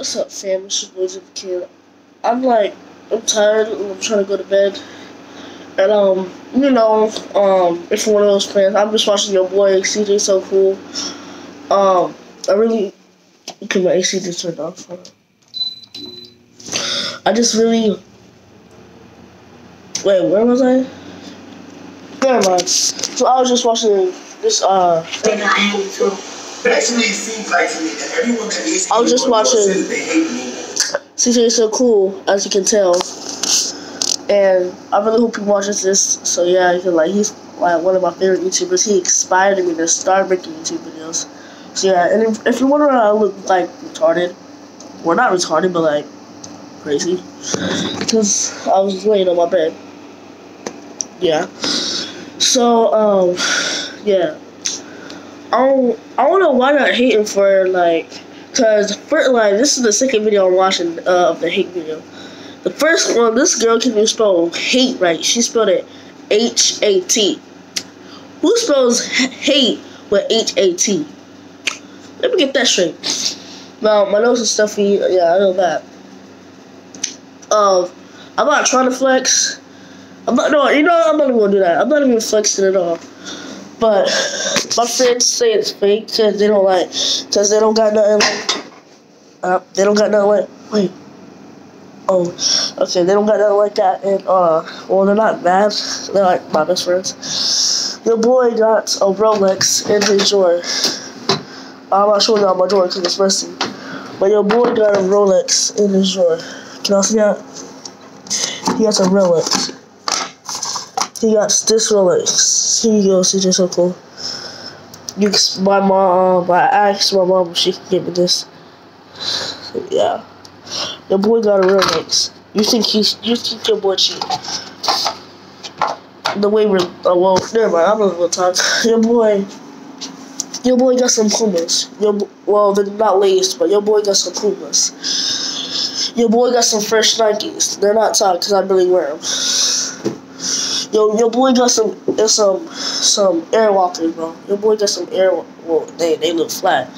What's up, fam? It's your boy Jim Kid. I'm like, I'm tired. And I'm trying to go to bed. And, um, you know, um, it's one of those fans, I'm just watching your boy CJ So Cool. Um, I really, okay, my AC just turned off. I just really, wait, where was I? Never mind. So I was just watching this, uh, Actually, it seems like to me that everyone that is I was just watching- they hate me. CJ is so cool, as you can tell. And I really hope he watches this. So yeah, because like he's like one of my favorite YouTubers. He inspired me to start making YouTube videos. So yeah, and if, if you're wondering how I look like retarded, well not retarded, but like crazy, because I was laying on my bed. Yeah. So um, yeah. I don't, I don't know why not hating for like Cause first, like this is the second video I'm watching uh, of the hate video. The first one, this girl can spell hate right. She spelled it H A T. Who spells hate with H A T? Let me get that straight. Now my nose is stuffy. Yeah, I know that. Um, I'm not trying to flex. I'm not. No, you know? I'm not even gonna do that. I'm not even flexing at all. But my friends say it's fake because they don't like, because they don't got nothing like, uh, they don't got nothing like, wait, oh, okay, they don't got nothing like that, and, uh, well, they're not mad, they're like my best friends. Your boy got a Rolex in his drawer. I'm not showing y'all my drawer because it's messy, but your boy got a Rolex in his drawer. Can y'all see that? He got a Rolex. He got this Rolex. Here you go, CJ So Cool. You, my mom, uh, I asked my mom if she could give me this. Yeah. Your boy got a Rolex. You think he's, you think your boy cheat? The way we're, oh, well, never mind, I'm not gonna talk. Your boy, your boy got some Pumas. Your, well, they're not laced, but your boy got some Pumas. Your boy got some fresh Nikes. They're not tight because I really wear them. Yo, your boy got some uh, some some Airwalkers, bro. Your boy got some Air. Well, they they look flat,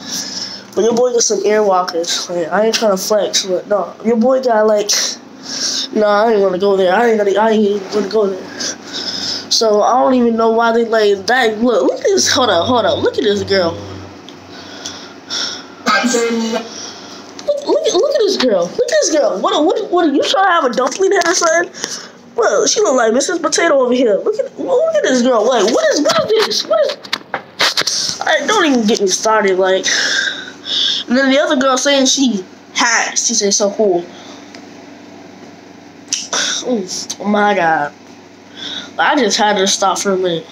but your boy got some Airwalkers. Like, I ain't trying to flex, but no, your boy got like. No, I ain't gonna go there. I ain't gonna. I ain't gonna go there. So I don't even know why they like that. Look, look at this. Hold up, hold up. Look at this girl. Look, look, look at this girl. Look at this girl. What? What? What? Are you trying to have a dumpling hair, son? Well, she look like Mrs. Potato over here. Look at look at this girl. Like, what is what is this? What is? I don't even get me started. Like, and then the other girl saying she has. She said so cool. Oh my god. I just had to stop for a minute.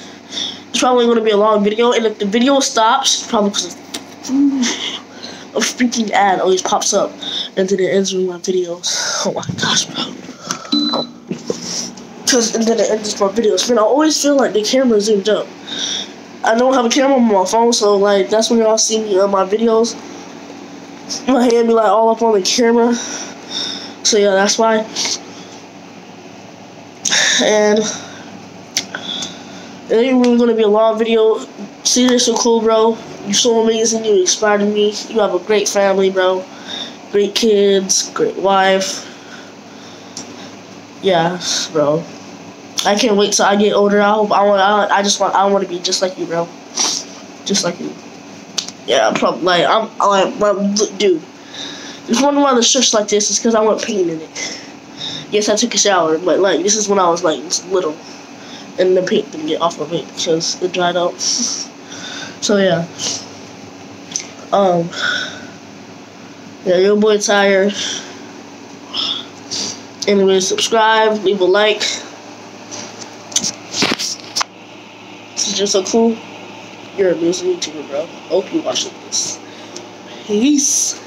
It's probably going to be a long video, and if the video stops, it's probably because a freaking ad always pops up, and then it ends with my videos. Oh my gosh, bro. Because and then it ends my videos. Man, I always feel like the camera zoomed up. I don't have a camera on my phone, so like that's when y'all see me on my videos. My hand be like all up on the camera. So yeah, that's why. And it ain't really gonna be a long video. See, you're so cool, bro. You're so amazing. You inspired me. You have a great family, bro. Great kids, great wife. Yeah, bro. I can't wait till I get older. I hope I want. I, I just want. I want to be just like you, bro. Just like you. Yeah, probably like I'm. Like, look, dude. There's one why the shirt's like this is because I want paint in it. Yes, I took a shower, but like this is when I was like little, and the paint didn't get off of it because it dried out. so yeah. Um. Yeah, your boy tired. Anyway, subscribe, leave a like. This is just so cool. You're an amazing YouTuber, bro. Hope you watching this. Peace.